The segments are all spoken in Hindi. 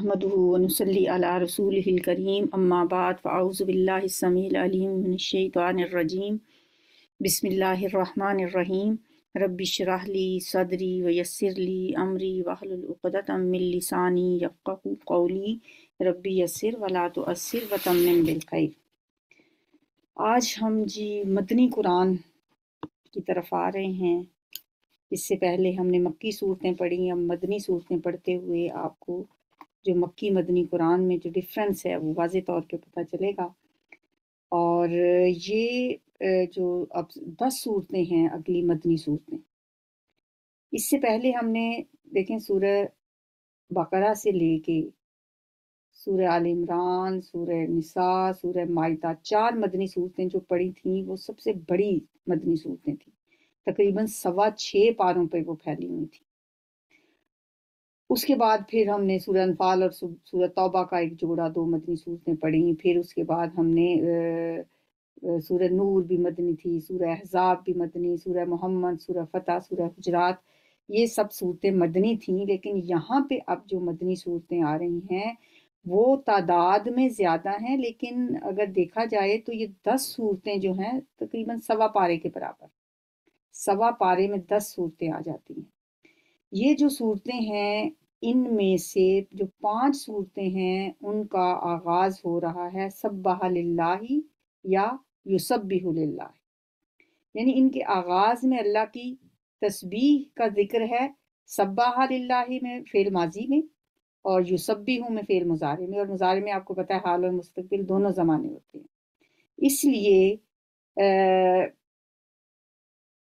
नहमदनसली अला रसूल करीम अम्माबाद फ़ाउज़बिल्लिसमीम बिसमीम रबिशरहली सदरी वयसरली अमरी वहलुक़दतमिलसानी यफ़क़हू कौली रब्बी यसर वला तो असर वतमिन आज हम जी मदनी कुरान की तरफ़ आ रहे हैं इससे पहले हमने मक्की सूरतें पढ़ी अब मदनी सूरतें पढ़ते हुए आपको जो मक्की मदनी कुरान में जो डिफरेंस है, वो वाज तौर पे पता चलेगा। और ये जो अब दस सूरतें हैं, अगली मदनी सूरतें। इससे पहले हमने देखें सूरह बकरा से लेके सूरह आल इमरान, सूरह निसा, सूरह माइदा, चार मदनी सूरतें जो पढ़ी थी, वो सबसे बड़ी मदनी सूरतें थी। तकरीबन सवा छः पारों पर वो फैली हुई थी। उसके बाद फिर हमने सूरह अनफाल और सूरह तौबा का एक जोड़ा दो मदनी सूरतें पढ़ी। फिर उसके बाद हमने सूरह नूर भी मदनी थी, सूरह अहजाब भी मदनी, सूरह मोहम्मद, सूरह फ़तह, सूरह गुजरात ये सब सूरतें मदनी थी। लेकिन यहाँ पे अब जो मदनी सूरतें आ रही हैं, वो तादाद में ज़्यादा हैं। लेकिन अगर देखा जाए तो ये दस सूरतें जो हैं, तकरीबन सवा पारे के बराबर, सवा पारे में दस सूरतें आ जाती हैं। ये जो सूरतें हैं इनमें से जो पाँच सूरतें हैं, उनका आगाज़ हो रहा है, सब्बाह लिल्लाही या युसब्बिहुलिल्लाह यानी इनके आगाज़ में अल्लाह की तस्बीह का ज़िक्र है, सब्बाह लिल्लाही में फेल माजी में और युसब्बिहु में फेल मुजारे में। और मुजारे में आपको पता है, हाल और मुस्तबिल दोनों ज़माने होते हैं। इसलिए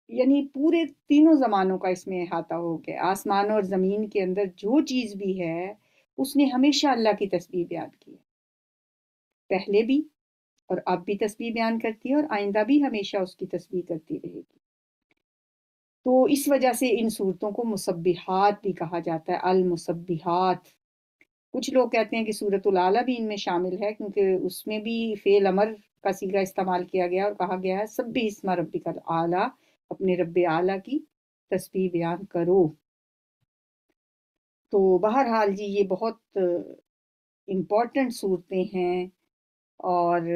यानी पूरे तीनों ज़मानों का इसमें अहाता हो गया। आसमान और ज़मीन के अंदर जो चीज़ भी है, उसने हमेशा अल्लाह की तस्वीर बयान की है। पहले भी और अब भी तस्वीर बयान करती है और आइंदा भी हमेशा उसकी तस्वीर करती रहेगी। तो इस वजह से इन सूरतों को मुसबिहात भी कहा जाता है अल मुसबिहात कुछ लोग कहते हैं कि सूरत आला भी इनमें शामिल है, क्योंकि उसमें भी फेल अमर का सीगा इस्तेमाल किया गया और कहा गया है, सब भी इसमा रबी का आला अपने रब आला की तस्वीर बयान करो। तो बहरहाल जी, ये बहुत इंपॉर्टेंट सूरतें हैं और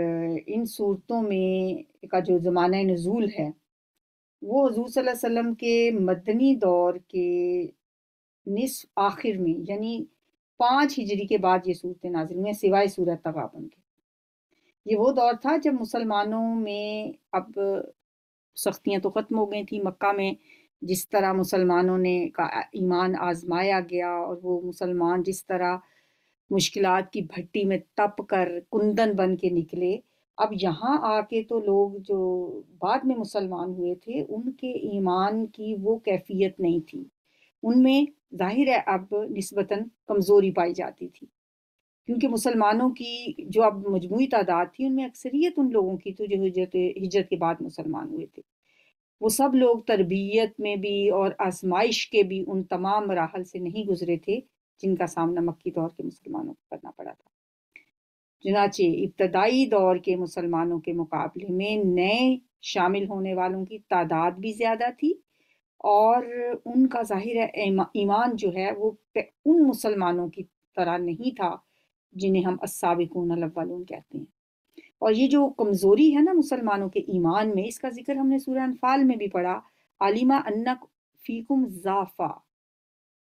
इन सूरतों में का जो ज़माना नज़ूल है, वो हजूर वसल्लम के मदनी दौर के निस आखिर में, यानी पाँच हिजरी के बाद ये सूरतें नाजिल हुई सिवाय सूरत तगाबन के। ये वो दौर था जब मुसलमानों में अब सख्तियाँ तो ख़त्म हो गई थी मक्का में, जिस तरह मुसलमानों ने का ईमान आजमाया गया और वो मुसलमान जिस तरह मुश्किल की भट्टी में तप कर कुंदन बन के निकले। अब यहाँ आके तो लोग जो बाद में मुसलमान हुए थे, उनके ईमान की वो कैफियत नहीं थी। उनमें ज़ाहिर है अब नस्बता कमज़ोरी पाई जाती थी। क्योंकि मुसलमानों की जो अब मजमू तादाद थी, उनमें अक्सरियत उन लोगों की थी जो हिजरत हिजरत के बाद मुसलमान हुए थे। वो सब लोग तरबियत में भी और आजमाइश के भी उन तमाम मराहल से नहीं गुजरे थे, जिनका सामना मक्की दौर के मुसलमानों को करना पड़ा था। चुनाचे इब्तदाई दौर के मुसलमानों के मुकाबले में नए शामिल होने वालों की तादाद भी ज़्यादा थी और उनका ज़ाहिर है ईमान जो है, वो उन मुसलमानों की तरह नहीं था जिन्हें हम असाबिकून अव्वलून कहते हैं। और ये जो कमज़ोरी है ना मुसलमानों के ईमान में, इसका ज़िक्र हमने सूर्य अनफाल में भी पढ़ा, आलिमा अन्ना फीकुम जाफा।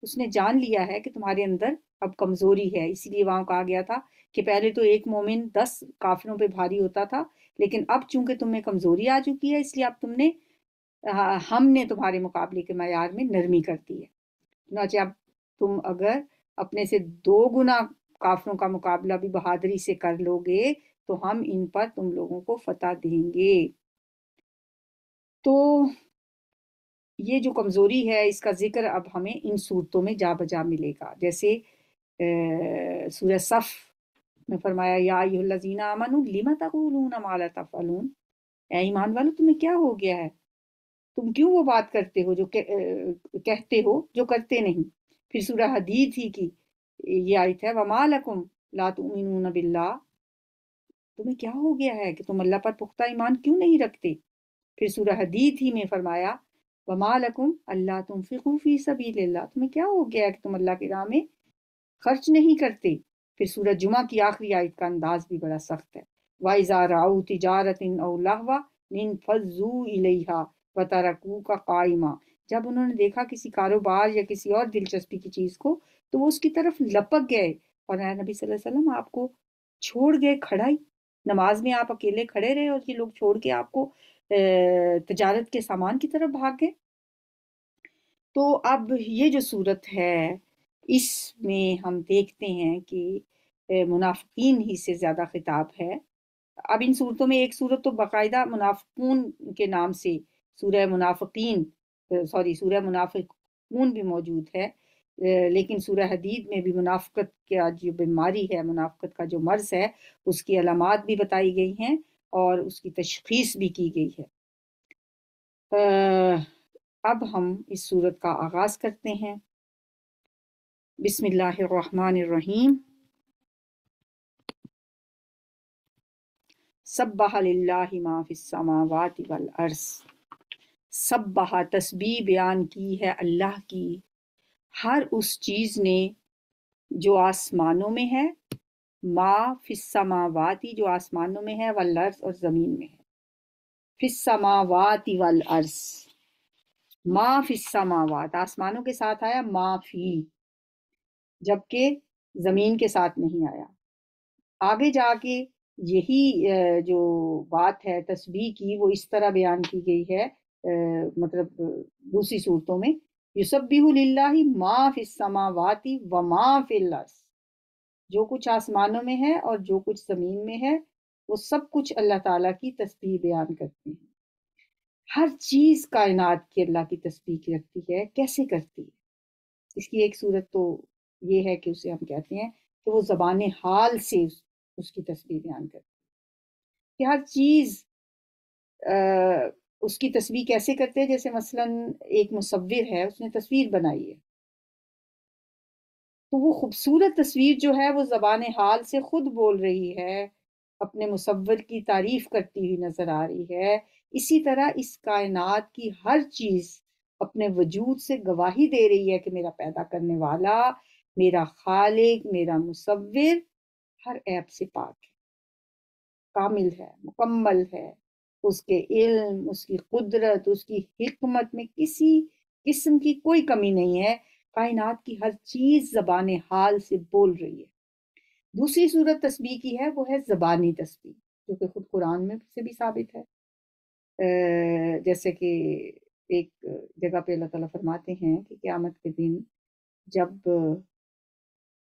उसने जान लिया है कि तुम्हारे अंदर अब कमज़ोरी है, इसीलिए वहाँ कहा गया था कि पहले तो एक मोमिन दस काफिरों पे भारी होता था, लेकिन अब चूँकि तुम्हें कमज़ोरी आ चुकी है, इसलिए अब तुमने हमने तुम्हारे मुकाबले के मैार में नरमी कर दी है। अब तुम अगर अपने से दो गुना काफरों का मुकाबला भी बहादुरी से कर लोगे तो हम इन पर तुम लोगों को फतह देंगे। तो ये जो कमज़ोरी है, इसका ज़िक्र अब हमें इन सूरतों में जा बजा मिलेगा। जैसे सूर्य सफ़ में फरमाया, या लजीना अमन लिमा ईमान वालों, तुम्हें क्या हो गया है? तुम क्यों वो बात करते हो जो कहते हो जो करते नहीं? फिर सूरह हदीद ही की ये आयत है वमालकुम ला तुमिनून बिल्ला तुम्हें क्या हो गया है कि तुम अल्लाह पर पुख्ता ईमान क्यों नहीं रखते? फिर सूरह हदीद ही में फरमाया वमालकुम अल्लाह तुम फ़िकूफ़ी सबीलिल्लाह. तुम्हें क्या हो गया है कि तुम अल्लाह की राह में खर्च नहीं करते? फिर सूरज जुमा की आखिरी आयत का अंदाज भी बड़ा सख्त है। वाइजा राउ तिजारत निन फजू इलेहा वतरकू का कायमा जब उन्होंने देखा किसी कारोबार या किसी और दिलचस्पी की चीज़ को तो वो उसकी तरफ़ लपक गए। और नबी वसल्लम आपको छोड़ गए खड़ा ही नमाज़ में आप अकेले खड़े रहे और ये लोग छोड़ के आपको तजारत के सामान की तरफ़ भाग गए। तो अब ये जो सूरत है, इसमें हम देखते हैं कि मुनाफिकीन ही से ज़्यादा खिताब है। अब इन सूरतों में एक सूरत तो बाकायदा मुनाफून के नाम से, सूरह मुनाफिकीन सॉरी, सूरह मुनाफिकून भी मौजूद है। लेकिन सूरह हदीद में भी मुनाफ़त का जो बीमारी है मुनाफ़त का जो मर्ज़ है, उसकी अलामत भी बताई गई हैं और उसकी तशखीस भी की गई है। अब हम इस सूरत का आगाज़ करते हैं। बिस्मिल्लाहिर्रहमानिर्रहीम। सब्बाह लिल्लाहि मा फिस समावाति वल अर्ज़। सब बहा तस्बी बयान की है अल्लाह की। हर उस चीज़ ने जो आसमानों में है, माँ फिसमावाती जो आसमानों में है, वल अर्स और ज़मीन में है। फिसमावाती वल अर्स। माँ फिसमावात आसमानों के साथ आया माफ़ी जबकि ज़मीन के साथ नहीं आया। आगे जाके यही जो बात है, तस्बीह की, वो इस तरह बयान की गई है मतलब दूसरी सूरतों में फिस समावाति व मा फिल जो कुछ आसमानों में है और जो कुछ ज़मीन में है, वो सब कुछ अल्लाह ताला की तस्बीह बयान करते हैं। हर चीज़ कायनात की अल्लाह की तस्वीर रखती है। कैसे करती है? इसकी एक सूरत तो ये है कि उसे हम कहते हैं कि वो जबान हाल से उसकी तस्वीर बयान करती है। कि हर चीज़ उसकी तस्वीर कैसे करते हैं? जैसे मसलन एक मुसविर है, उसने तस्वीर बनाई है। तो वो खूबसूरत तस्वीर जो है, वो जबान हाल से खुद बोल रही है, अपने मुसवर की तारीफ़ करती हुई नज़र आ रही है। इसी तरह इस कायनात की हर चीज़ अपने वजूद से गवाही दे रही है कि मेरा पैदा करने वाला, मेरा खालिक, मेरा मुसविर हर ऐप से पाक है। कामिल है, मुकम्मल है उसके इल्म, उसकी कुदरत, उसकी हिकमत में किसी किस्म की कोई कमी नहीं है। कायनात की हर चीज़ जबान हाल से बोल रही है। दूसरी सूरत तस्बीह की है, वो है जबानी तस्बीह, जो कि खुद कुरान में से भी साबित है। जैसे कि एक जगह पे अल्लाह ताला फरमाते हैं कि क़यामत के दिन जब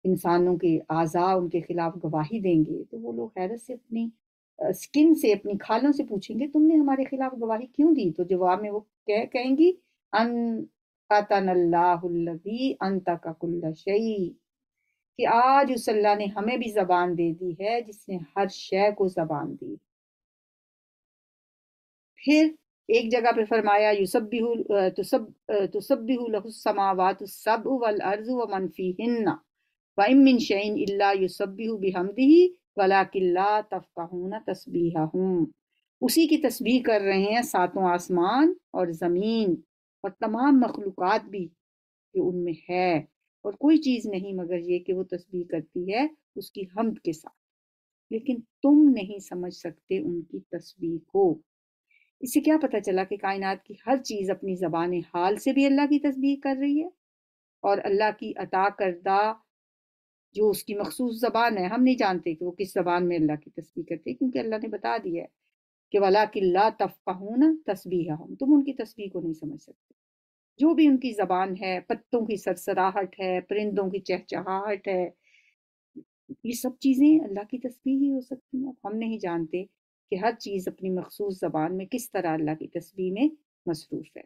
इंसानों के आज़ा उनके खिलाफ गवाही देंगे तो वो लोग हैरत से अपनी स्किन से, अपनी खालों से पूछेंगे, तुमने हमारे खिलाफ गवाही क्यों दी? तो जवाब में वो कह, कहेंगी, अन अंत का कि आज उस अल्लाह ने हमें भी जबान दे दी है, जिसने हर शय को जबान दी। फिर एक जगह पे फरमाया, युसब्बिहु तुसब तुसब्बिहु लहु समावात सब वल अर्ज़ व मन फीहिन्ना व इम मिन शैइन इल्ला वलाकिल्ला तफकाहून तस्बीहा। हूँ उसी की तस्बीह कर रहे हैं सातों आसमान और ज़मीन और तमाम मखलूक़ात भी जो उनमें है। और कोई चीज़ नहीं मगर ये कि वो तस्बीह करती है उसकी हमद के साथ। लेकिन तुम नहीं समझ सकते उनकी तस्बीह को। इससे क्या पता चला कि कायनात की हर चीज़ अपनी ज़बान हाल से भी अल्लाह की तस्बीह कर रही है? और अल्लाह की अता करदा जो उसकी मखसूस ज़बान है, हम नहीं जानते कि वो किस ज़बान में अल्लाह की तस्वीर करते क्योंकि अल्लाह ने बता दिया है कि वाला किल्ला तफ़ाहून तस्बीह हम तुम उनकी तस्वीर को नहीं समझ सकते। जो भी उनकी ज़बान है, पत्तों की सरसराहट है, परिंदों की चहचहाहट है, ये सब चीज़ें अल्लाह की तस्वीर ही हो सकती हैं। हम नहीं जानते कि हर चीज़ अपनी मखसूस ज़बान में किस तरह अल्लाह की तस्वीर में मसरूफ़ है।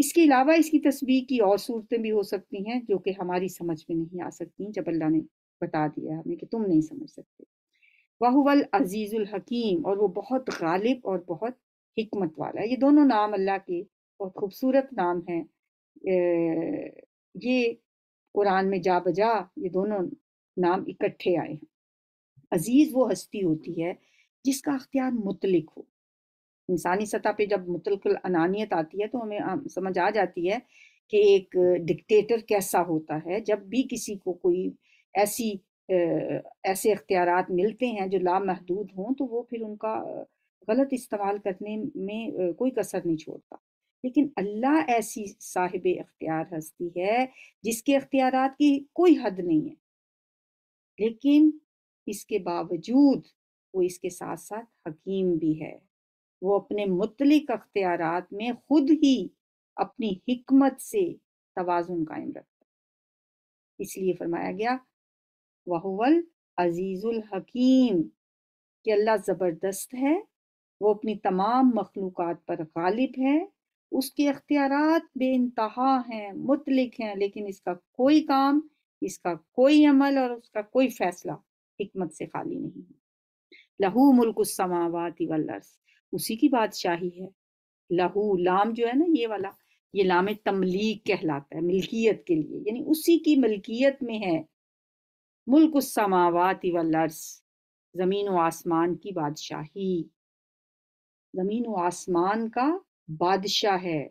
इसके अलावा इसकी तस्वीर की और सूरतें भी हो सकती हैं, जो कि हमारी समझ में नहीं आ सकती, जब अल्लाह ने बता दिया हमें कि तुम नहीं समझ सकते। वाहुवल अजीज़ुल हकीम, और वो बहुत गालिब और बहुत हिकमत वाला है। ये दोनों नाम अल्लाह के बहुत खूबसूरत नाम हैं। ये कुरान में जा बजा, ये दोनों नाम इकट्ठे आए हैं। अज़ीज़ वो हस्ती होती है जिसका अख्तियार मुतलिक हो। इंसानी सतह पे जब मुतलकुल अनानियत आती है तो हमें समझ आ जाती है कि एक डिक्टेटर कैसा होता है। जब भी किसी को कोई ऐसी ऐसे अख्तियार मिलते हैं जो लामहदूद हों तो वो फिर उनका गलत इस्तेमाल करने में कोई कसर नहीं छोड़ता। लेकिन अल्लाह ऐसी साहिब अख्तियार हस्ती है, जिसके अख्तियार की कोई हद नहीं है। लेकिन इसके बावजूद वो इसके साथ साथ हकीम भी है। वो अपने मुतलिक अख्तियार में खुद ही अपनी हिकमत से तवाजुन कायम रखता इसलिए फरमाया गया, वाहुवल अजीजुल हकीम, कि अल्लाह ज़बरदस्त है, वो अपनी तमाम मखलूक़ात पर गालिब है, उसके अख्तियार बेानतहा हैं, मुतलिक हैं, लेकिन इसका कोई काम, इसका कोई अमल और उसका कोई फैसला हिकमत से खाली नहीं है। लहू मुल्क समावाती वल्लर्स उसी की बादशाही है। लहू, लाम जो है ना, ये वाला, ये लाम तमलीक कहलाता है, मिल्कियत के लिए, यानी उसी की मिल्कियत में है। मुल्क समावाती वल्लर्स ज़मीन व आसमान की बादशाही। ज़मीन व आसमान का बादशाह है।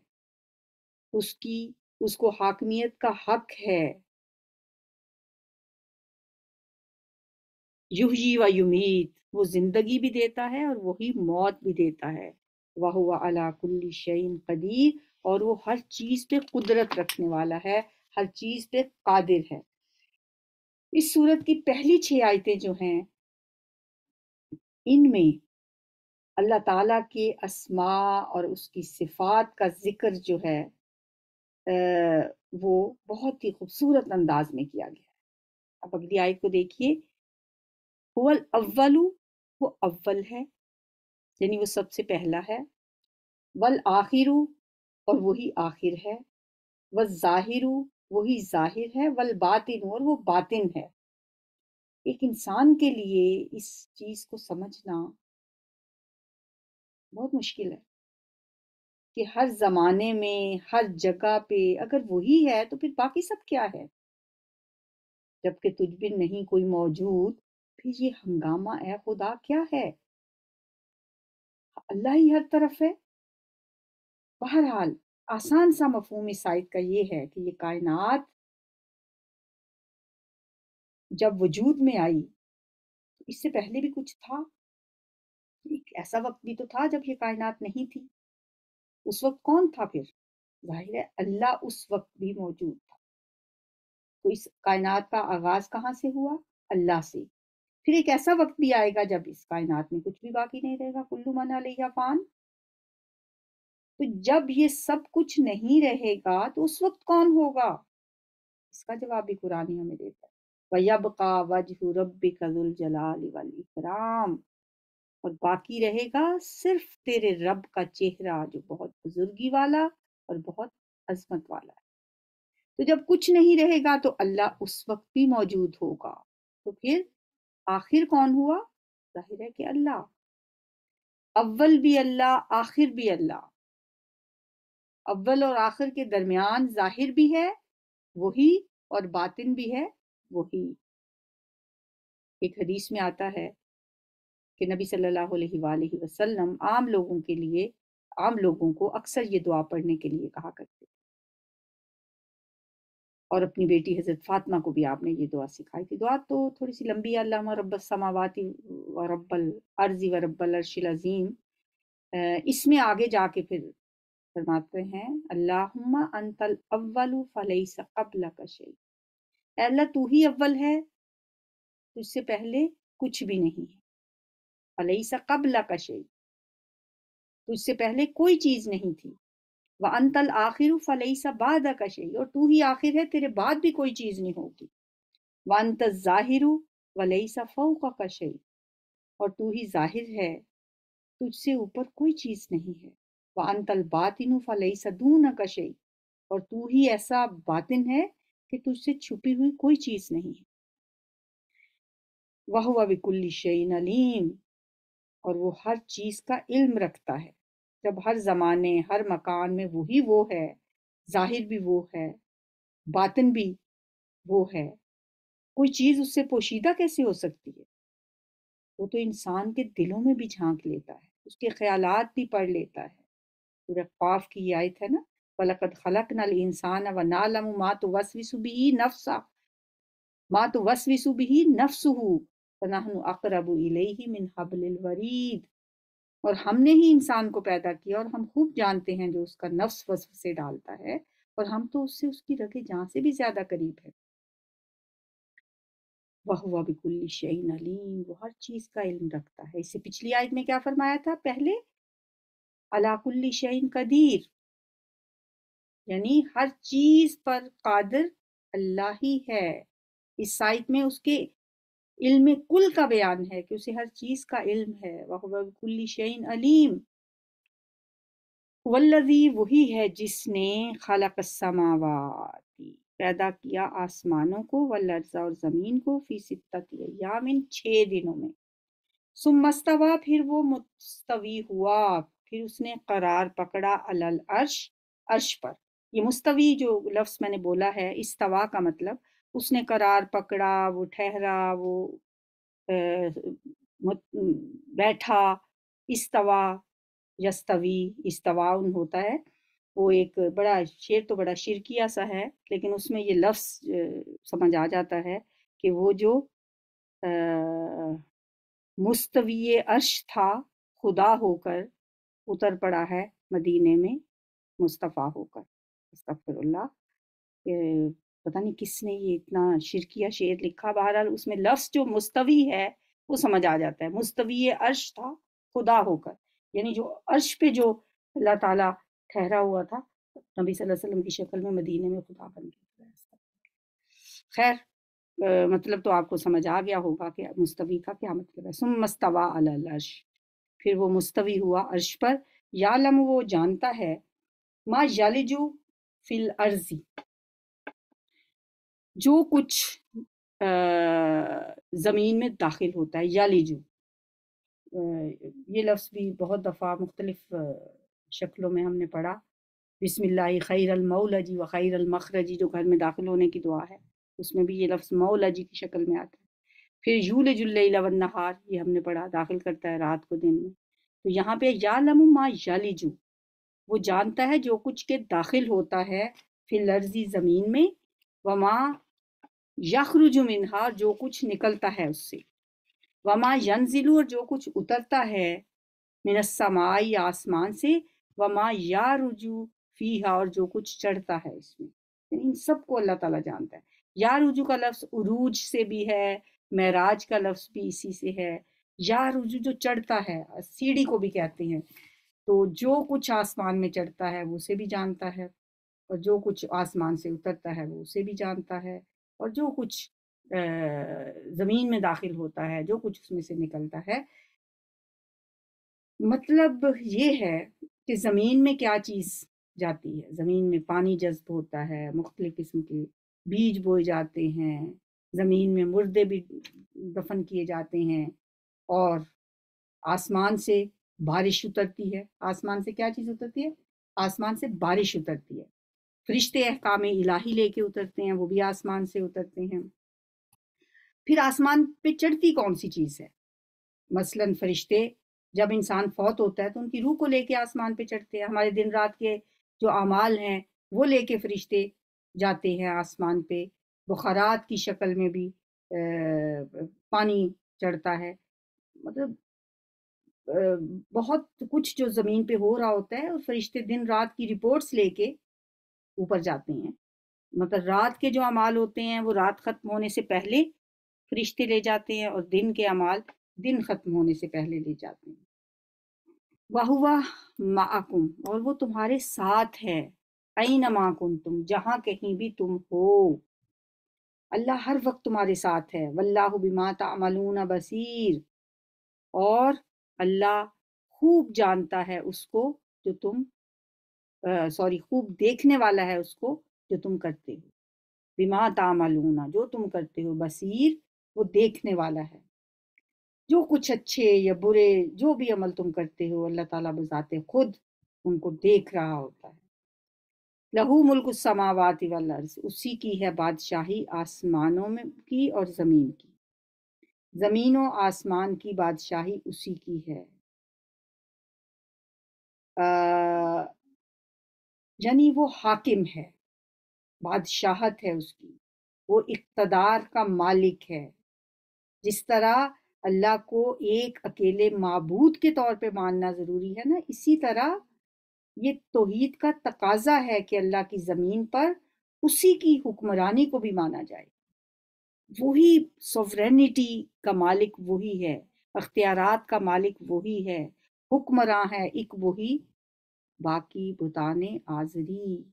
उसकी, उसको हाकमियत का हक है। युही व युमीत वो ज़िंदगी भी देता है और वही मौत भी देता है। वह हुआ अला कुल्ली शैन कदीर और वो हर चीज़ पे कुदरत रखने वाला है, हर चीज़ पे कादिर है। इस सूरत की पहली छह आयतें जो हैं, इनमें अल्लाह ताला के अस्मा और उसकी सिफात का ज़िक्र जो है वो बहुत ही खूबसूरत अंदाज में किया गया है। अब अगली आयत को देखिए। हुवल अव्वलु वो अव्वल है, यानी वो सबसे पहला है। वल आखिरु और वही आखिर है। वह जाहिरु वही ज़ाहिर है। वल बातिन और वो बातिन है। एक इंसान के लिए इस चीज़ को समझना बहुत मुश्किल है कि हर जमाने में, हर जगह पे अगर वही है तो फिर बाकी सब क्या है? जबकि तुझ भी नहीं कोई मौजूद फिर ये हंगामा ए खुदा क्या है? अल्लाह ही हर तरफ़ है। बहरहाल, आसान सा मफहम इस साइड का ये है कि ये कायनात जब वजूद में आई तो इससे पहले भी कुछ था? एक ऐसा वक्त भी तो था जब ये कायनात नहीं थी। उस वक्त कौन था फिर? ज़ाहिर है, अल्लाह उस वक्त भी मौजूद था। तो इस कायनात का आगाज़ कहाँ से हुआ? अल्लाह से। फिर एक ऐसा वक्त भी आएगा जब इस कायनात में कुछ भी बाकी नहीं रहेगा? कुल्लू मना लिया फान? तो जब ये सब कुछ नहीं रहेगा तो उस वक्त कौन होगा? इसका जवाब भी कुरानी हमें देता है। वजह कजुल जलाल और बाकी रहेगा सिर्फ़ तेरे रब का चेहरा, जो बहुत बुजुर्गी वाला और बहुत अजमत वाला है। तो जब कुछ नहीं रहेगा तो अल्लाह उस वक्त भी मौजूद होगा। तो फिर आखिर कौन हुआ? ज़ाहिर है कि अल्लाह। अव्वल भी अल्लाह, आखिर भी अल्लाह। अव्वल और आखिर के दरमियान ज़ाहिर भी है, वही, और बातिन भी है, वही। एक हदीस में आता है कि नबी सल्लल्लाहु अलैहि वसल्लम आम लोगों के लिए, आम लोगों को अक्सर ये दुआ पढ़ने के लिए कहा करते और अपनी बेटी हज़रत फातिमा को भी आपने ये दुआ सिखाई थी। दुआ तो थोड़ी सी लंबी अल्लाह रब समावाती व रब्बल अर्जी व रब्बल अर्शिल अजीम। इसमें आगे जाके फिर फरमाते हैं, अल्लाहुम्मा अंतल अव्वलु फलैसा क़ब्ल का अल्लाह, तू ही अव्वल है, तुझसे पहले कुछ भी नहीं है। फलैसा क़ब्ल का शै तुझसे पहले कोई चीज़ नहीं थी। व अंतल आखिर फ़लई सा बाद का शई और तू ही आखिर है, तेरे बाद भी कोई चीज़ नहीं होगी। व अंत ज़ाहिर वलईसा फौका का शई और तू ही ज़ाहिर है, तुझसे ऊपर कोई चीज़ नहीं है। व अंतल बातिन फलईसा दून का और तू ही ऐसा बातिन है कि तुझसे छुपी हुई कोई चीज़ नहीं है। वह वह विकुल्ली शईन अलीम और वो हर चीज़ का इल्म रखता है। जब हर ज़माने, हर मकान में वही वो है, ज़ाहिर भी वो है, बातन भी वो है, कोई चीज़ उससे पोशीदा कैसे हो सकती है? वो तो इंसान के दिलों में भी झाँक लेता है, उसके ख्यालात भी पढ़ लेता है। पूरा की आयत है ना वलकद खलकनल इंसान व नालम मा तुवस्विसु बिही नफ्सा। मा तुवस्विसु बिही नफ्सुहु, फनहनु अक़रबु इलैहि मिन हब्लिल वरीद। और हमने ही इंसान को पैदा किया और हम खूब जानते हैं जो उसका नफ्स वस्फ से डालता है और हम तो उससे उसकी रगे जहाँ से भी ज़्यादा करीब है। वह हुआ बिकुल्ली शईन अलीम, वो हर चीज़ का इल्म रखता है। इससे पिछली आयत में क्या फरमाया था? पहले अलाकुल्ली शईन कदीर, यानी हर चीज़ पर कादिर अल्लाह ही है। इस साइट में उसके इल्म कुल का बयान है कि उसे हर चीज़ का इल्म है। वह कुल्ली शईन अलीम। वल्लजी वही है जिसने खलक समावाती पैदा किया आसमानों को वल्लर्जा और ज़मीन को फ़ी सित्तयामिन छह दिनों में। सुमस्तवा फिर वो मुस्तवी हुआ। फिर उसने करार पकड़ा अलल अर्श अर्श पर। ये मुस्तवी जो लफ्ज मैंने बोला है इस तवा का मतलब उसने करार पकड़ा, वो ठहरा, वो बैठा इस्तवा यस्तवी इस्तवाउन होता है। वो एक बड़ा शेर तो बड़ा शिरकिया सा है, लेकिन उसमें ये लफ्स समझ आ जाता है कि वो जो मुस्तवी अर्श था, खुदा होकर उतर पड़ा है मदीने में, मुस्तफ़ा होकर। अस्तगफिरुल्लाह। पता नहीं किसने ये इतना शिरकिया शेर लिखा। बहरहाल उसमें लफ्स जो मुस्तवी है, वो समझ आ जाता है। मुस्तवी अर्श था, खुदा होकर। यानी जो अर्श पे जो अल्लाह ताला ठहरा हुआ था, नबी सल्लल्लाहु अलैहि वसल्लम की शक्ल में मदीने में खुदा बन गया खैर मतलब तो आपको समझ आ गया होगा कि मुस्तवी का क्या मतलब है। सुम मस्तवा अर्श। फिर वो मुस्तवी हुआ अर्श पर। यालम वो जानता है, मा यालिजू फिल अर्जी। जो कुछ ज़मीन में दाखिल होता है यालिजू ये लफ्ज़ भी बहुत दफ़ा मुख्तलिफ़ शक्लों में हमने पढ़ा। बिस्मिल्लाह खैर मौलजी व खैर मखरजी, जो घर में दाखिल होने की दुआ है, उसमें भी ये लफ्ज़ मौलजी की शक्ल में आता है। फिर यूल जुल्लहार ये हमने पढ़ा, दाखिल करता है रात को दिन में। तो यहाँ पे या लमा यालिजू, वो जानता है जो कुछ के दाखिल होता है फिर लर्जी ज़मीन में वमा यखरुजु मिनहा, जो कुछ निकलता है उससे। वमा यंजिलु, और जो कुछ उतरता है मिनसमाई आसमान से, वमा या रुजू फीहा, और जो कुछ चढ़ता है इसमें। इन सबको अल्लाह ताला जानता है। या रुजू का लफ्ज उरूज से भी है महराज का लफ्ज भी इसी से है। या रुजू जो चढ़ता है, सीढ़ी को भी कहते हैं तो जो कुछ आसमान में चढ़ता है, वो उसे भी जानता है। और जो कुछ आसमान से उतरता है, वो उसे भी जानता है और जो कुछ ज़मीन में दाखिल होता है, जो कुछ उसमें से निकलता है। मतलब ये है कि ज़मीन में क्या चीज़ जाती है। ज़मीन में पानी जज्ब होता है, मुख्तलिफ़ किस्म के बीज बोए जाते हैं, ज़मीन में मुर्दे भी दफन किए जाते हैं और आसमान से बारिश उतरती है। आसमान से क्या चीज़ उतरती है? आसमान से बारिश उतरती है। फरिश्ते अहकाम इलाही लेके उतरते हैं वो भी आसमान से उतरते हैं। फिर आसमान पे चढ़ती कौन सी चीज़ है? मसलन फरिश्ते जब इंसान फौत होता है तो उनकी रूह को लेके आसमान पे चढ़ते हैं। हमारे दिन रात के जो अमाल हैं वो लेके फरिश्ते जाते हैं आसमान पे। बुखारात की शक्ल में भी आ, पानी चढ़ता है। मतलब बहुत कुछ जो ज़मीन पे हो रहा होता है और फरिश्ते दिन रात की रिपोर्ट्स लेके ऊपर जाते हैं। मतलब रात के जो अमाल होते हैं, वो रात ख़त्म होने से पहले फरिश्ते ले जाते हैं और दिन के अमाल दिन ख़त्म होने से पहले ले जाते हैं। वाहुआ माकुम, और वो तुम्हारे साथ है। आई नमाकुम तुम, जहाँ कहीं भी तुम हो। अल्लाह हर वक्त तुम्हारे साथ है। वल्लाह बिमा तामलून बसीर, और अल्लाह खूब जानता है उसको जो तुम सॉरी खूब देखने वाला है उसको जो तुम करते हो। बिमा तामलूना जो तुम करते हो बसीर वो देखने वाला है। जो कुछ अच्छे या बुरे जो भी अमल तुम करते हो अल्लाह ताला बजाते खुद उनको देख रहा होता है। लहू मुल्क समावाति वल्लर्ज उसी की है बादशाही आसमानों में की और ज़मीन की। ज़मीन और आसमान की बादशाही उसी की है। आ, यानी वो हाकिम है, बादशाहत है उसकी। वो इकतदार का मालिक है। जिस तरह अल्लाह को एक अकेले मबूद के तौर पे मानना ज़रूरी है ना, इसी तरह ये तोहीद का तकाजा है कि अल्लाह की ज़मीन पर उसी की हुक्मरानी को भी माना जाए। वही सोवरेनिटी का मालिक वही है, अख्तियारात का मालिक वही है, हुक्मरान है एक वही बाकी बुताने आजरी।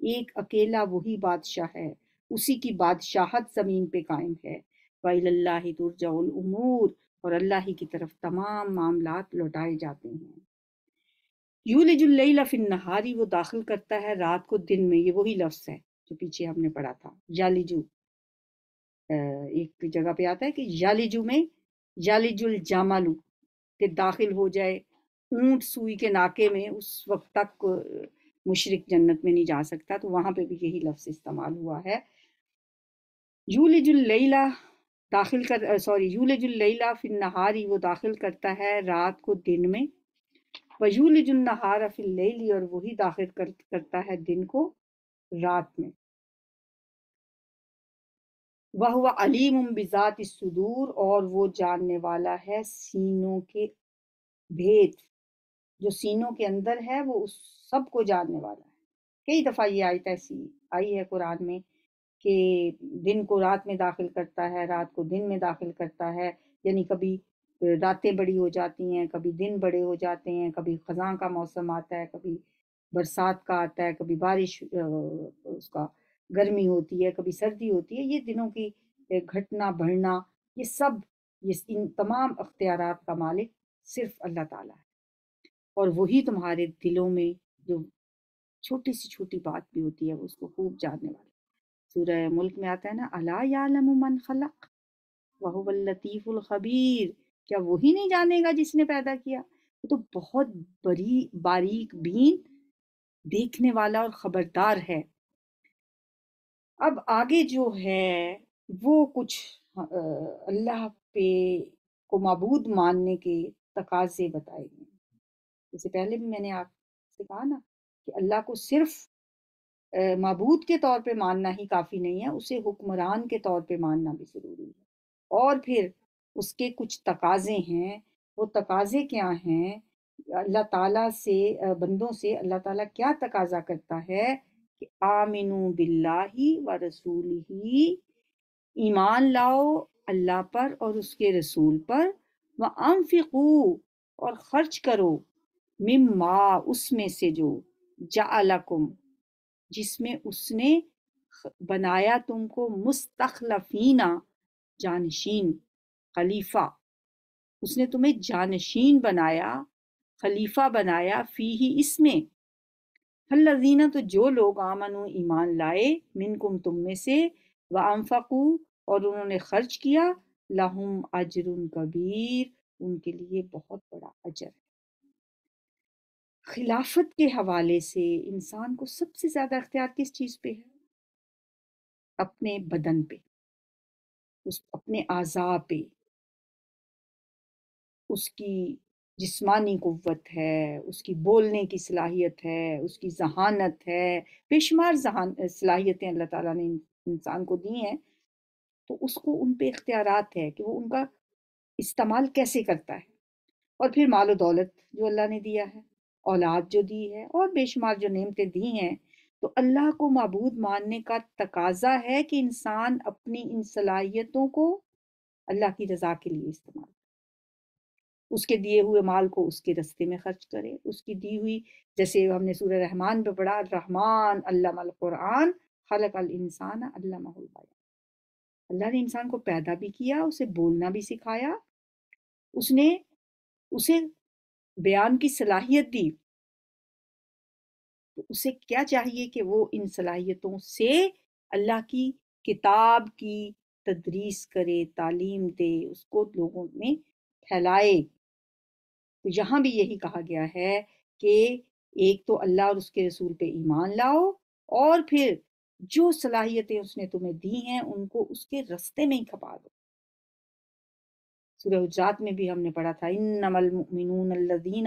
एक अकेला वही बादशाह है, उसी की बादशाहत ज़मीन पे कायम है। वही तुरजाउल उमूर, और अल्लाह ही की तरफ़ तमाम मामलात लौटाए जाते हैं। यूलजुल्लैला फिन नहारी, वो दाखिल करता है, रात को दिन में, ये वही लफ्ज़ है, जो पीछे हमने पढ़ा था। यालिजू एक जगह पे आता है कि यालिजू में यालिजुल जामालू, के दाखिल हो जाए ऊँट सुई के नाके में उस वक्त तक मुशरक जन्नत में नहीं जा सकता तो वहाँ पे भी यही लफ्ज़ इस्तेमाल हुआ है। यूलजुल लैला दाखिल कर सॉरी यूलजुल लैला फिन नहारी वो दाखिल करता है रात को दिन में। वयूलजुन्नहार फिल और वही दाखिल कर, करता है दिन को रात में। वह हुआ अलीम बिजात सुदूर और वो जानने वाला है सीनों के भेद। जो सीनों के अंदर है, वो उस सबको जानने वाला है। कई दफ़ा ये आयत ऐसी आई है कुरान में कि दिन को रात में दाखिल करता है, रात को दिन में दाखिल करता है। यानी कभी रातें बड़ी हो जाती हैं, कभी दिन बड़े हो जाते हैं, कभी ख़ज़ां का मौसम आता है, कभी बरसात का आता है, कभी बारिश उसका गर्मी होती है, कभी सर्दी होती है। ये दिनों की घटना बढ़ना ये सब, ये इन तमाम अख्तियार का मालिक सिर्फ़ अल्लाह ताला है। और वही तुम्हारे दिलों में जो छोटी सी छोटी बात भी होती है, वो उसको खूब जानने वाला। सूरह मुल्क में आता है ना, अला यालम मन खलक वह खबीर। क्या वही नहीं जानेगा जिसने पैदा किया? वो तो बहुत बड़ी, बारीक, बीन देखने वाला और खबरदार है। अब आगे जो है, वो कुछ अल्लाह पे को मबूद मानने के तकाजे बताए गए जैसे पहले भी मैंने आपसे कहा ना कि अल्लाह को सिर्फ़ मबूद के तौर पे मानना ही काफ़ी नहीं है, उसे हुक्मरान के तौर पे मानना भी ज़रूरी है। और फिर उसके कुछ तकाजे हैं, वो तकाजे क्या हैं? अल्लाह ताला से बंदों से अल्लाह ताला क्या तकाजा करता है कि आमिनु बिल्लाही व रसूल ही ईमान लाओ अल्लाह पर और उसके रसूल पर, व अनफिकू और खर्च करो मिम्मा, उसमें से जो जालकुम, जिसमें उसने बनाया तुमको मुस्तखलफीना, जानशीन, खलीफा। उसने तुम्हें जानशीन बनाया, खलीफा बनाया फ़ी ही इसमें। फल्लजीना तो जो लोग आमनु ईमान लाए, मिनकुम तुम में से, व अम्फकू और उन्होंने खर्च किया, लहुम अजरुन कबीर, उनके लिए बहुत बड़ा अजर है। खिलाफत के हवाले से इंसान को सबसे ज़्यादा अख्तियार किस चीज़ पे है? अपने बदन पे, उस, अपने आज़ा पे। उसकी जिस्मानी कुत है, उसकी बोलने की सलाहियत है, उसकी जहानत है। बेशुमार जहान सलाहियतें अल्लाह ताला ने इंसान को दी हैं। तो उसको उन पे इख्तियारात है कि वो उनका इस्तेमाल कैसे करता है? और फिर मालो दौलत जो अल्लाह ने दिया है। औलाद जो दी है और बेशुमार जो नेमतें दी हैं तो अल्लाह को मबूद मानने का तकाजा है कि इंसान अपनी इन सलाहियतों को अल्लाह की रज़ा के लिए इस्तेमाल उसके दिए हुए माल को उसके रस्ते में खर्च करे। उसकी दी हुई, जैसे हमने सूर्य रहमान पे पढ़ा, रहमान अल्लाह कुरान खलक अल इंसान अल्लाह अल्लाह ने इंसान को पैदा भी किया, उसे बोलना भी सिखाया। उसने, उसे बयान की सलाहियत दी तो उसे क्या चाहिए कि वो इन सलाहियतों से अल्लाह की किताब की तदरीस करे, तालीम दे, उसको लोगों में फैलाए? तो यहाँ भी यही कहा गया है कि एक तो अल्लाह और उसके रसूल पे ईमान लाओ और फिर जो सलाहियतें उसने तुम्हें दी हैं, उनको उसके रस्ते में ही खपा दो। सूरह हुजरात में भी हमने पढ़ा था इन नमल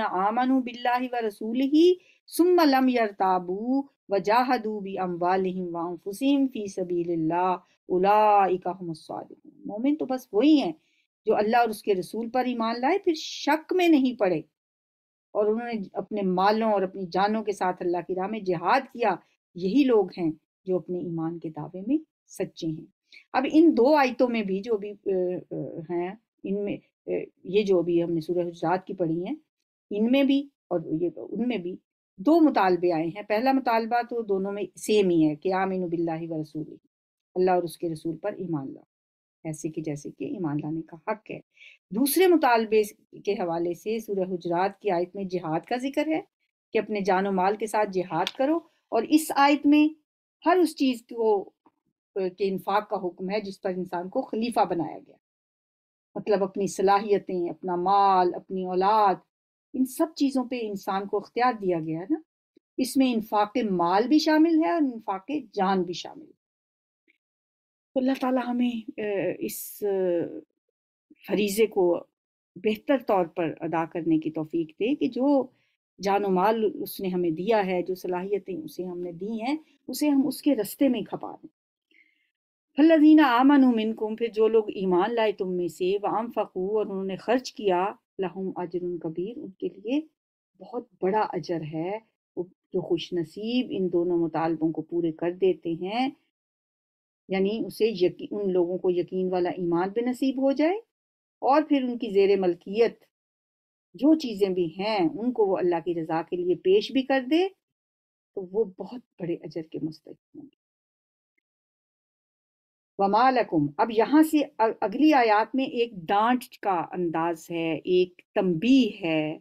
आमनु बिल्लाहि व रसूल ही सुम्मा लम यरताबू वजाहदू बी अमवालिहिम व अनफुसिहिम फ़ी सबीलिल्लाह, उलाइका मोमिन तो बस वही हैं जो अल्लाह और उसके रसूल पर ईमान लाए, फिर शक में नहीं पड़े। और उन्होंने अपने मालों और अपनी जानों के साथ अल्लाह की राह में जिहाद किया, यही लोग हैं जो अपने ईमान के दावे में सच्चे हैं। अब इन दो आयतों में भी जो भी हैं इनमें ये जो अभी हमने सूरह हुजरात की पढ़ी हैं, इनमें भी और ये उनमें भी दो मुतालबे आए हैं। पहला मुतालबा तो दोनों में सेम ही है कि आमिन बिल्लाहि व रसूल, अल्लाह और उसके रसूल पर ईमान लाओ, ऐसे कि जैसे कि ईमान लाने का हक है। दूसरे मुतालबे के हवाले से सूरह हुजरात की आयत में जिहाद का ज़िक्र है कि अपने जानो माल के साथ जिहाद करो और इस आयत में हर उस चीज़ को के इन्फाक का हुक्म है जिस पर इंसान को खलीफा बनाया गया। मतलब अपनी सलाहियतें, अपना माल, अपनी औलाद, इन सब चीज़ों पे इंसान को अख्तियार दिया गया है ना। इसमें इन्फाक माल भी शामिल है और इन्फाक जान भी शामिल है। तो अल्लाह ताला हमें इस फरीज़े को बेहतर तौर पर अदा करने की तौफीक दे कि जो जानो माल उसने हमें दिया है, जो सलाहियतें उसे हमने दी हैं, उसे हम उसके रस्ते में खपा दें। फल्लदीना आमन मिनकुम, फिर जो लोग ईमान लाए तुम में से, व आम फ़कू और उन्होंने खर्च किया, लहुम अजर कबीर, उनके लिए बहुत बड़ा अजर है। जो खुश नसीब इन दोनों मुतालबों को पूरे कर देते हैं, यानी उसे यकीन उन लोगों को यकीन वाला ईमान भी नसीब हो जाए, और फिर उनकी जेर मलकियत, जो चीज़ें भी हैं, उनको वो अल्लाह की रज़ा के लिए पेश भी कर दे तो वो बहुत बड़े अजर के मुस्तक होंगे। वमालकुम अब यहाँ से अगली आयात में एक डांट का अंदाज है, एक तंबी है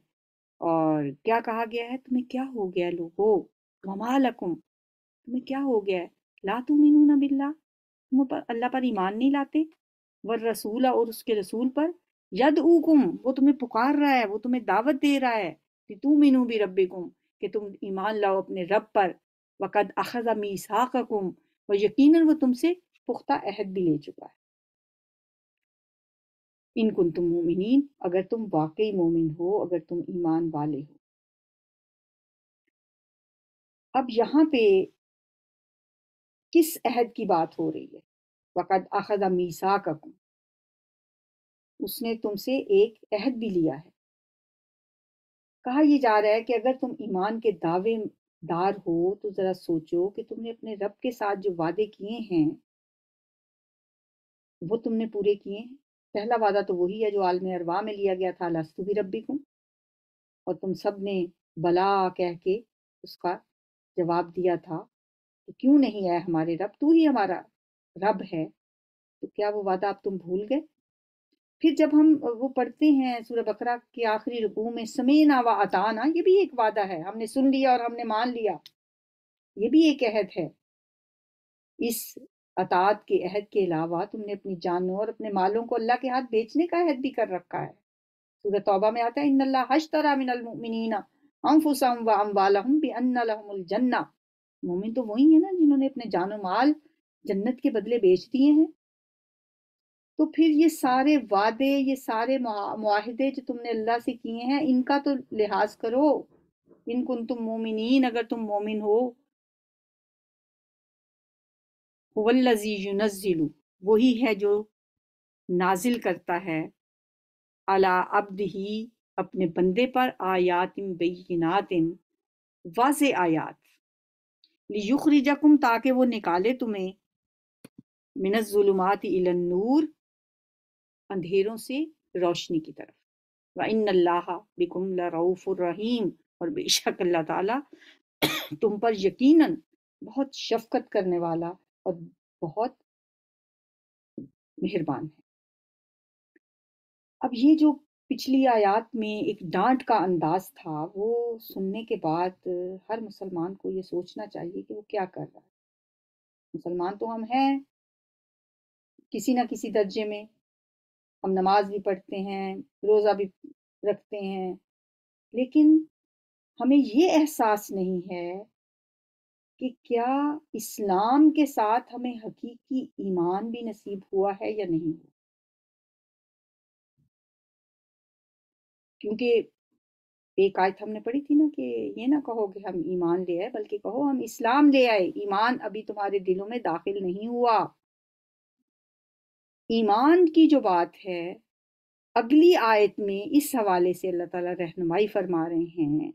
और क्या कहा गया है? तुम्हें क्या हो गया लोगो? वमालकुम तुम्हें क्या हो गया है? ला तुमिनून बिल्ला तुम अल्लाह पर ईमान नहीं लाते? व रसूल और उसके रसूल पर? यद उकुम वो तुम्हें पुकार रहा है, वो तुम्हें दावत दे रहा है। कि तुम मीनू भी रबी कि तुम ईमान लाओ अपने रब पर। वक़द अखज़ा मीसाकुम और यकीनन वो तुमसे पुख्ता अहद भी ले चुका है। इन कुन तुम मोमिन अगर तुम वाकई मोमिन हो, अगर तुम ईमान वाले हो। अब यहाँ पे किस अहद की बात हो रही है? वक़द अखदा मीसा ककुम उसने तुमसे एक अहद भी लिया है। कहा यह जा रहा है कि अगर तुम ईमान के दावेदार हो तो ज़रा सोचो कि तुमने अपने रब के साथ जो वादे किए हैं वो तुमने पूरे किए हैं। पहला वादा तो वही है जो आलम अरवा में लिया गया था, लस्तु भी रबी को। और तुम सबने बला कह के उसका जवाब दिया था तो क्यों नहीं आया हमारे रब? तू ही हमारा रब है। तो क्या वो वादा आप तुम भूल गए? फिर जब हम वो पढ़ते हैं सूर्य बकरा के आखिरी रुकू में समीना व अताना ये भी एक वादा है। हमने सुन लिया और हमने मान लिया। ये भी एक अहद है। इस अतात के अहद के अलावा तुमने अपनी जानों और अपने मालों को अल्लाह के हाथ बेचने का अहद भी कर रखा है। सूरह तौबा में आता है इन अल्लाह हश्तरा मिनल मुमिनीना अनफुसहम व अमवालहुम बि लहुमुल जन्नह मोमिन तो वही है ना जिन्होंने अपने जानो माल जन्नत के बदले बेच दिए हैं। तो फिर ये सारे वादे, ये सारे मुआहदे जो तुमने अल्लाह से किए हैं, इनका तो लिहाज करो। इन कुन तुम मोमिन अगर तुम मोमिन हो वल्लजी वही है जो नाजिल करता है। अला अब्द ही अपने बंदे पर आयातिम बेनातिम वाज आयात। लियुखरिजकुम, ताकि वो निकाले तुम्हें। मिनजुलुमात नूर, अंधेरों से रोशनी की तरफ़। व बिकुम रहीम, और बेशक अल्लाह ताला तुम पर यकीनन बहुत शफकत करने वाला और बहुत मेहरबान है। अब ये जो पिछली आयात में एक डांट का अंदाज था, वो सुनने के बाद हर मुसलमान को ये सोचना चाहिए कि वो क्या कर रहा है। मुसलमान तो हम हैं, किसी ना किसी दर्जे में। हम नमाज़ भी पढ़ते हैं, रोज़ा भी रखते हैं, लेकिन हमें ये एहसास नहीं है कि क्या इस्लाम के साथ हमें हकीकी ईमान भी नसीब हुआ है या नहीं हुआ? क्योंकि एक आयत हमने पढ़ी थी ना कि ये ना कहो कि हम ईमान ले आए, बल्कि कहो हम इस्लाम ले आए। ईमान अभी तुम्हारे दिलों में दाखिल नहीं हुआ। ईमान की जो बात है, अगली आयत में इस हवाले से अल्लाह ताला रहनुमाई फरमा रहे हैं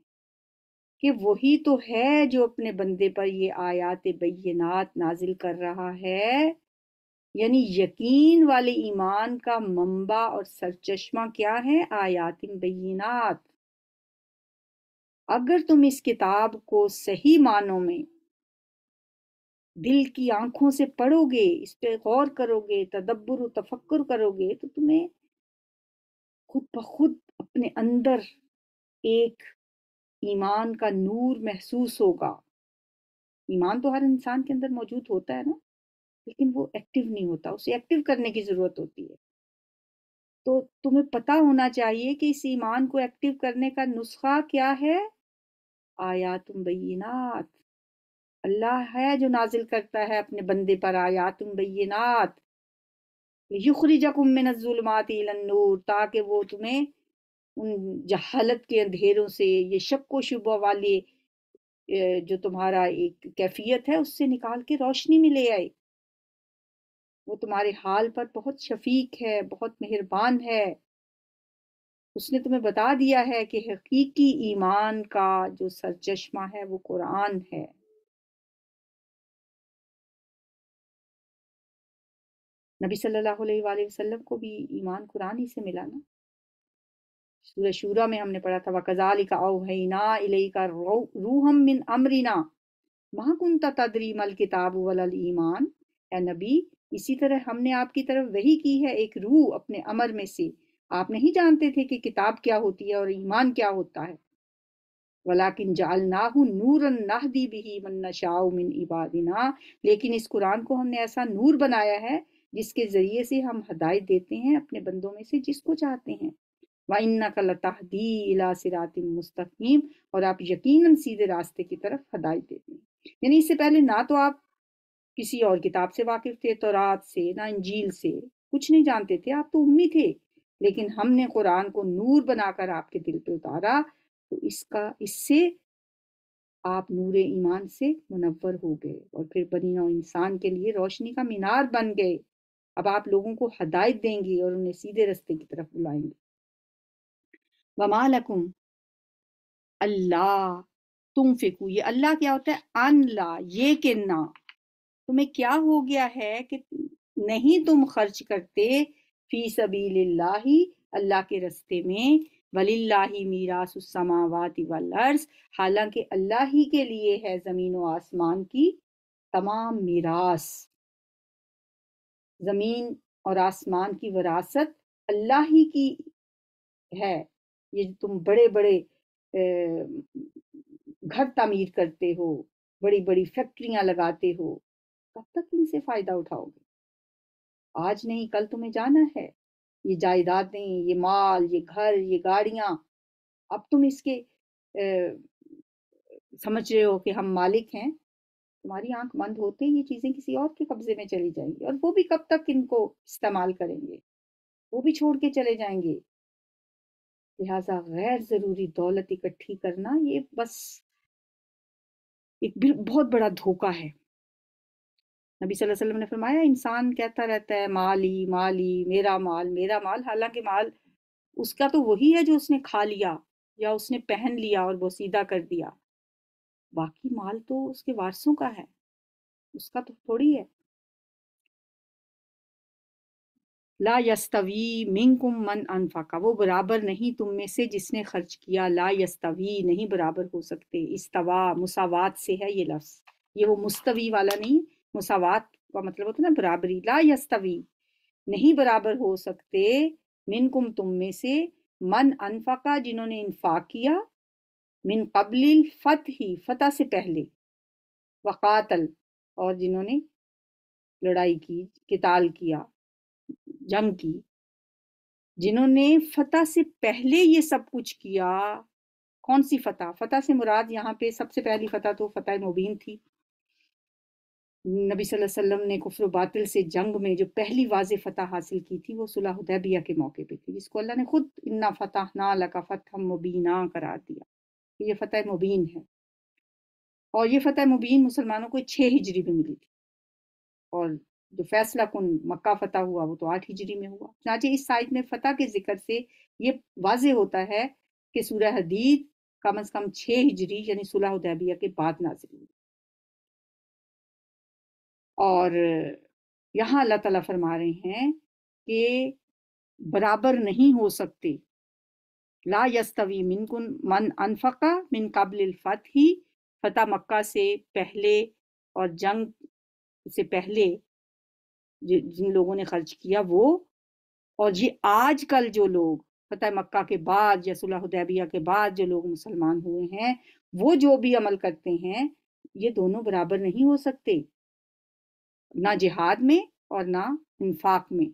कि वही तो है जो अपने बंदे पर ये आयात बैनात नाजिल कर रहा है। यानी यकीन वाले ईमान का मंबा और सरचश्मा क्या है? आयात बैनात अगर तुम इस किताब को सही मानों में दिल की आँखों से पढ़ोगे, इस पर गौर करोगे, तदब्बर तफक्र करोगे तो तुम्हें खुद ब खुद अपने अंदर एक ईमान का नूर महसूस होगा। ईमान तो हर इंसान के अंदर मौजूद होता है ना, लेकिन वो एक्टिव नहीं होता, उसे एक्टिव करने की ज़रूरत होती है। तो तुम्हें पता होना चाहिए कि इस ईमान को एक्टिव करने का नुस्खा क्या है? आयातुम बैनात अल्लाह है जो नाजिल करता है अपने बंदे पर आयातुम बैनात युखरिजकुम मिनज़्ज़ुलुमात इलन-नूर ताकि वो तुम्हें उन जहालत के अंधेरों से, ये शक व शुबा वाले जो तुम्हारा एक कैफियत है, उससे निकाल के रोशनी में ले आए। वो तुम्हारे हाल पर बहुत शफीक है, बहुत मेहरबान है। उसने तुम्हें बता दिया है कि हकीकी ईमान का जो सरचश्मा है, वो कुरान है। नबी सल्लल्लाहु अलैहि वसल्लम को भी ईमान कुरान ही से मिला ना? सूरह शूरा में हमने पढ़ा था, वकजालिका, औहैना इलैका रूहम मिन अमरिना। मा कुंता तदरी मल किताब वलल ईमान। ए नबी, इसी तरह हमने आपकी तरफ़ वही की है, एक रूह अपने अमर में से। आप नहीं जानते थे कि किताब क्या होती है और ईमान क्या होता है। वलाकिन जालनाहु नूरन नहदी बिही मन नशाउ मिन इबादिना। लेकिन इस कुरान को हमने ऐसा नूर बनाया है, जिसके ज़रिए से हम हदायत देते हैं अपने बंदों में से जिसको चाहते हैं। का मुस्तकीम, और आप यकीनन सीधे रास्ते की तरफ़ हदायत देते हैं यानी इससे पहले ना तो आप किसी और किताब से वाकिफ थे तो रात से, ना इंजील से, कुछ नहीं जानते थे, आप तो उम्मी थे। लेकिन हमने कुरान को नूर बनाकर आपके दिल पे उतारा तो इसका, इससे आप नूर ईमान से मुनवर हो गए, और फिर बनी नौ इंसान के लिए रोशनी का मीनार बन गए। अब आप लोगों को हदायत देंगे और उन्हें सीधे रस्ते की तरफ़ बुलाएँगे। वमालकुम अल्लाह, तुम फिकू। ये अल्लाह क्या होता है? अन ला ये के ना। तुम्हें क्या हो गया है कि नहीं तुम खर्च करते? फ़ी सबीलिल्लाही, अल्लाह के रस्ते में। वलिल्लाही मीरासमावाति वलर्स हालाँकि अल्लाह ही के लिए है ज़मीन व आसमान की तमाम मीरास। ज़मीन और आसमान की वरासत अल्लाह ही की है। ये तुम बड़े बड़े घर तामीर करते हो बड़ी बड़ी फैक्ट्रियाँ लगाते हो कब तक इनसे फ़ायदा उठाओगे? आज नहीं कल तुम्हें जाना है। ये जायदादें ये माल ये घर ये गाड़ियाँ अब तुम इसके ए, समझ रहे हो कि हम मालिक हैं। तुम्हारी आँख बंद होते ही ये चीज़ें किसी और के कब्जे में चली जाएँगी और वो भी कब तक इनको इस्तेमाल करेंगे? वो भी छोड़ के चले जाएँगे। लिहाजा गैर ज़रूरी दौलत इकट्ठी करना, ये बस एक बहुत बड़ा धोखा है। नबी सल्लल्लाहु अलैहि वसल्लम ने फरमाया, इंसान कहता रहता है, माली माली मेरा माल मेरा माल, हालाँकि माल उसका तो वही है जो उसने खा लिया या उसने पहन लिया और वो सीधा कर दिया। बाकी माल तो उसके वारसों का है, उसका तो थोड़ी है। ला यस्तवी मिंकुम मन अनफाका। वो बराबर नहीं तुम में से जिसने खर्च किया। ला यस्तवी नहीं बराबर हो सकते। इस्तवा, मुसावात से है ये लफ्ज। ये वो मुस्तवी वाला नहीं, मुसावात का मतलब होता है ना बराबरी। ला यस्तवी नहीं बराबर हो सकते मिनकुम तुम में से मन अनफाका जिन्होंने इन्फाक किया मिन कबलिल फत ही फतह से पहले। वकातल और जिन्होंने लड़ाई की, किताल किया। जंग की जिन्होंने फतह से पहले ये सब कुछ किया। कौन सी फतह? फतह से मुराद यहाँ पे सबसे पहली फतह तो फतह मुबीन थी। नबी सल्लल्लाहु अलैहि वसल्लम ने कुफ्र बातिल से जंग में जो पहली वाज फतह हासिल की थी, वो सुलह हुदैबिया के मौके पे थी, जिसको अल्लाह ने खुद इन्ना फतह ना लका फतह मुबीना करार दिया। ये फतह मुबीन है। और ये फतह मुबीन मुसलमानों को छः हिजरी में मिली थी। और जो फैसला कन मक्का फतह हुआ, वो तो आठ हिजरी में हुआ। चाचे इस साइज़ में फतह के ज़िक्र से ये वाज होता है कि सूर्य हदीद कम अज कम छः हिजरी, यानी सुलह उदैबिया के बाद नाजिल हुई। और यहाँ अल्लाह ताला फरमा रहे हैं कि बराबर नहीं हो सकते। ला यस्तवी मिनकुन मन अनफका मिन काबिल फतही, फतह मक्का से पहले और जंग से पहले जिन लोगों ने खर्च किया वो। और ये आजकल जो लोग फतेह मक्का के बाद या सुलह हुदैबिया के बाद जो लोग मुसलमान हुए हैं, वो जो भी अमल करते हैं, ये दोनों बराबर नहीं हो सकते। ना जिहाद में और ना इन्फाक में।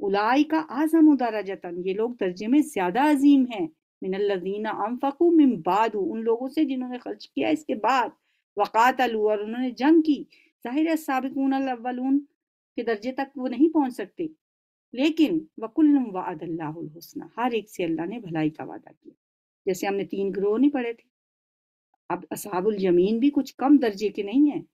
उलाई का आज़म उदारा जतन, ये लोग दर्जे में ज़्यादा अजीम हैं। मिनल्लदीना अमफकू मिन बाद, उन लोगों से जिन्होंने खर्च किया इसके बाद। वक़ात अलू और उन्होंने जंग की। ज़ाहिर साबिकून अव्वलून के दर्जे तक वो नहीं पहुँच सकते। लेकिन वकुल्लुम वादल्लाहुलहुस्ना हर एक से अल्लाह ने भलाई का वादा किया। जैसे हमने तीन ग्रोह नहीं पढ़े थे। अब असहाबुल ज़मीन भी कुछ कम दर्जे के नहीं है।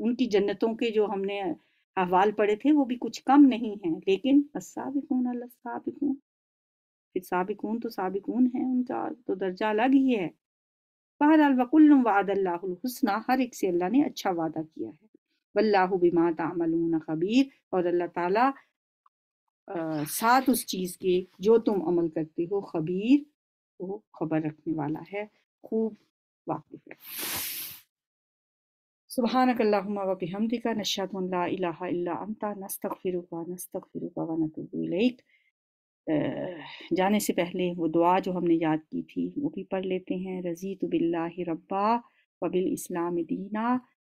उनकी जन्नतों के जो हमने अहवाल पढ़े थे, वो भी कुछ कम नहीं है। लेकिन साबिकून साबिकून। फिर साबिकून तो साबिकून है उनका तो दर्जा अलग ही है। बहरहाल वकुल्लुम वादल्लाहुलहुस्ना हर एक से अल्लाह ने अच्छा वादा किया है। वल्लाहु बिमा तामलून खबीर। और अल्लाह ताला आ, साथ उस चीज़ के जो तुम अमल करते हो खबीर वो खबर रखने वाला है। खूब वाकिफ है। सुबहानक अल्लाहुम्मा व बिहम्दिका नशहदु अन ला इलाहा इल्ला अंता नस्तगफिरुका नस्तगफिरुका व नतूबु इलैक। जाने से पहले वो दुआ जो हमने याद की थी वो भी पढ़ लेते हैं। रज़ी तो बिल्लाहि रब्बा व बिल इस्लाम दीना।